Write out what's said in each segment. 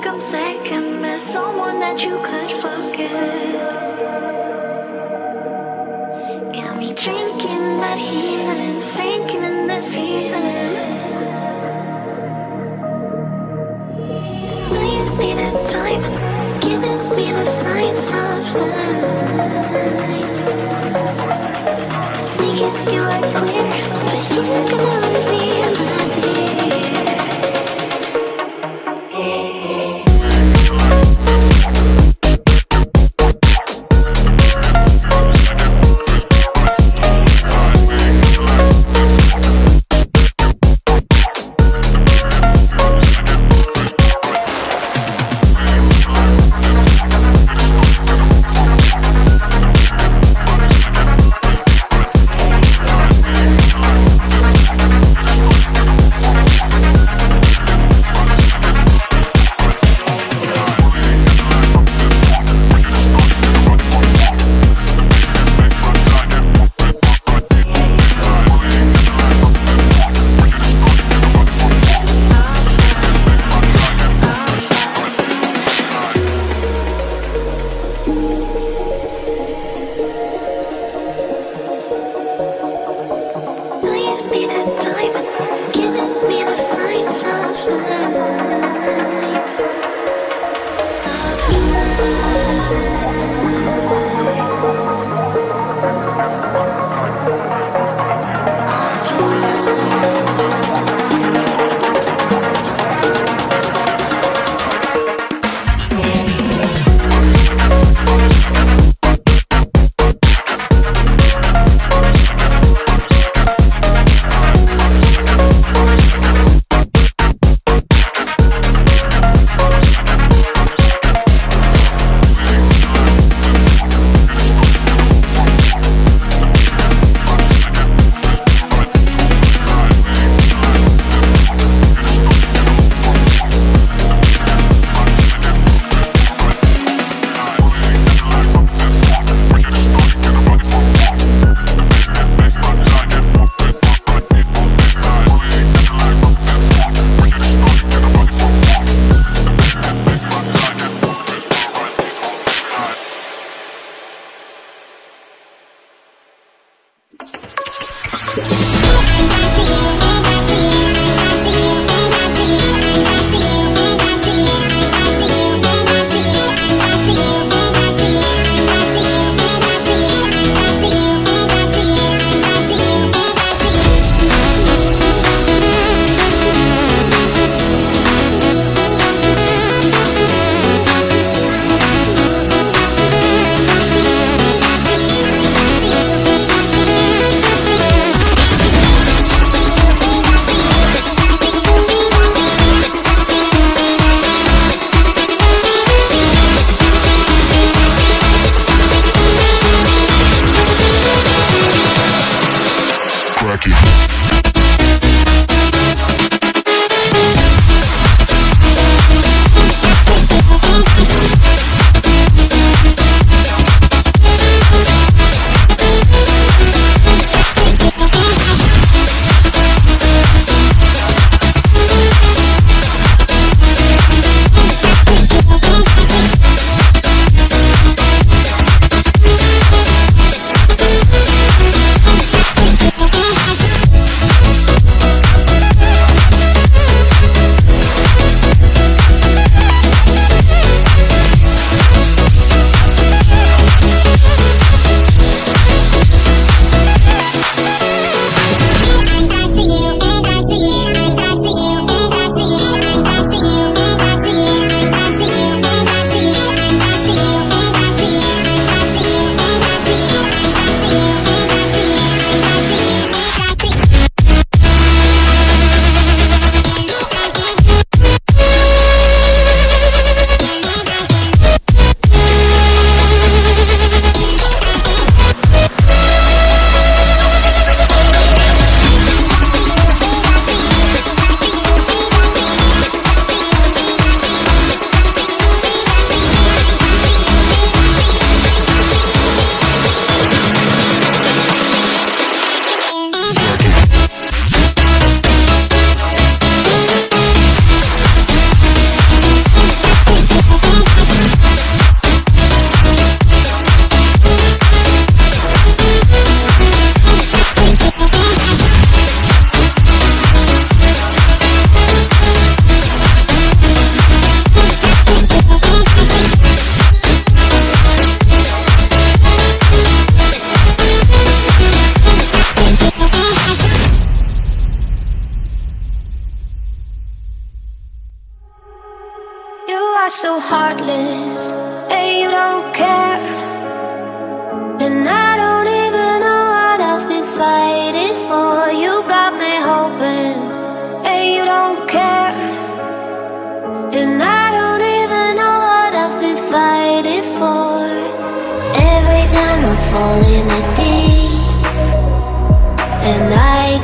think I'm second best, someone that you could forget. Got me drinking that healing, sinking in this feeling. Leave me the time, giving me the signs of life. Making you are clear, but you're gonna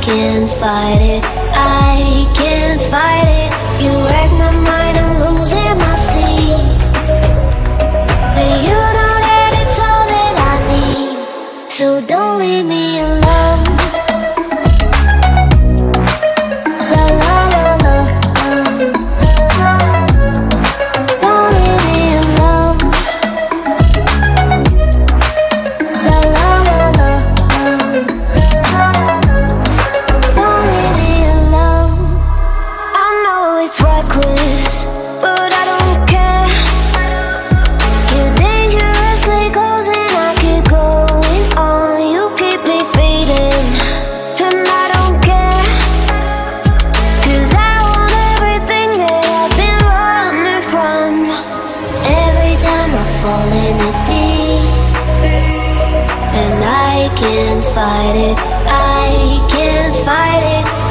can't fight it, fight it.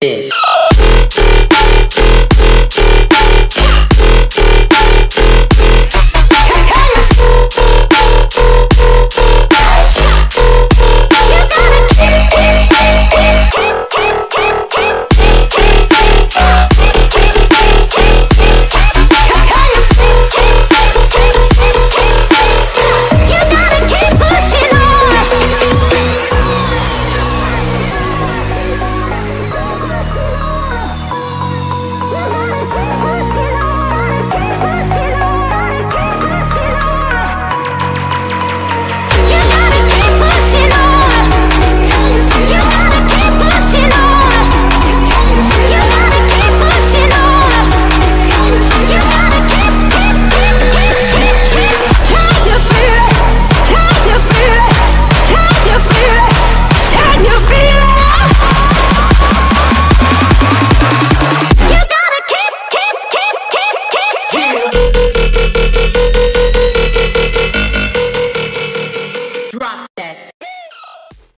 Keep,